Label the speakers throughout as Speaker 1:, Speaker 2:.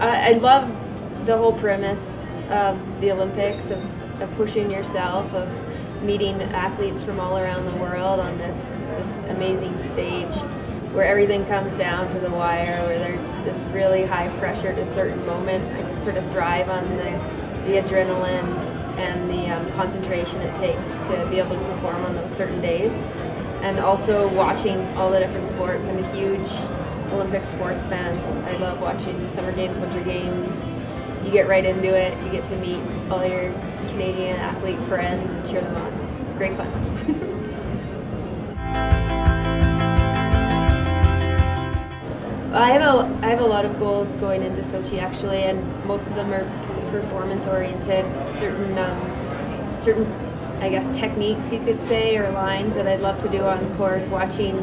Speaker 1: I love the whole premise of the Olympics of, of pushing yourself, of meeting athletes from all around the world on this this amazing stage where everything comes down to the wire, where there's this really high pressure at a certain moment. I sort of thrive on the, the adrenaline and the um, concentration it takes to be able to perform on those certain days. And also watching all the different sports. I'm a huge Olympic sports fan. I love watching summer games, winter games. You get right into it. You get to meet all your Canadian athlete friends and cheer them on. It's great fun. I have a I have a lot of goals going into Sochi actually, and most of them are performance oriented. Certain um, certain I guess techniques you could say or lines that I'd love to do on course. Watching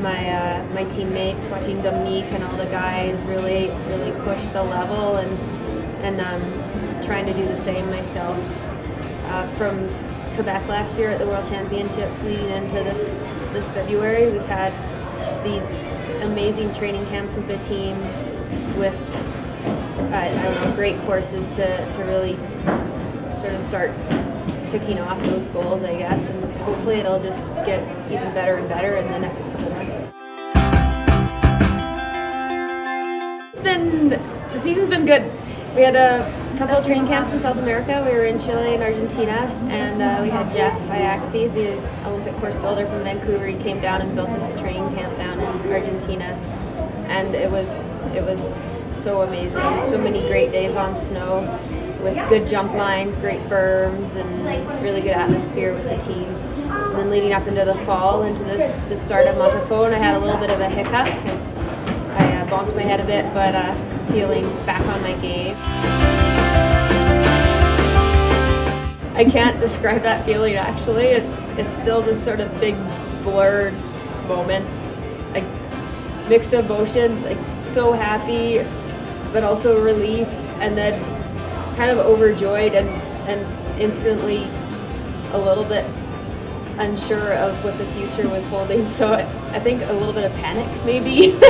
Speaker 1: my uh, my teammates, watching Dominique and all the guys really really push the level and and um, trying to do the same myself. Uh, from Quebec last year at the World Championships, leading into this this February, we've had these amazing training camps with the team with uh, great courses to, to really sort of start ticking off those goals I guess and hopefully it'll just get even better and better in the next couple months. It's been the season's been good. We had a couple training camps in South America. We were in Chile and Argentina, and uh, we had Jeff Ihaksi, the Olympic course builder from Vancouver. He came down and built us a training camp down in Argentina, and it was it was so amazing. So many great days on snow, with good jump lines, great berms, and really good atmosphere with the team. And then leading up into the fall, into the, the start of Montafon, I had a little bit of a hiccup. I uh, bonked my head a bit, but. Uh, feeling back on my game. I can't describe that feeling actually. It's it's still this sort of big blurred moment. Like mixed emotion, like so happy but also relief and then kind of overjoyed and, and instantly a little bit unsure of what the future was holding. So I, I think a little bit of panic maybe.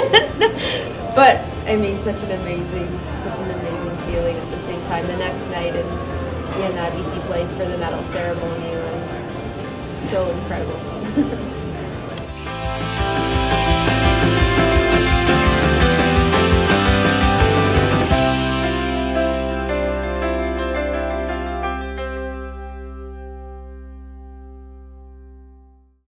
Speaker 1: but I mean, such an amazing, such an amazing feeling at the same time. The next night in in uh, BC Place for the medal ceremony was so incredible.